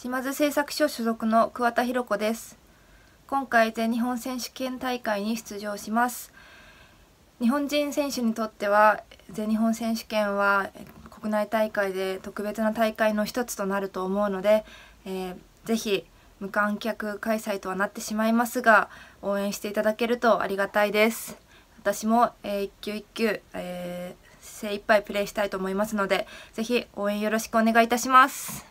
島津製作所所属の桑田博子です。今回全日本選手権大会に出場します。日本人選手にとっては全日本選手権は国内大会で特別な大会の一つとなると思うので、えー、ぜひ無観客開催とはなってしまいますが応援していただけるとありがたいです。私も、えー、一球一球、えー、精一杯プレーしたいと思いますのでぜひ応援よろしくお願いいたします。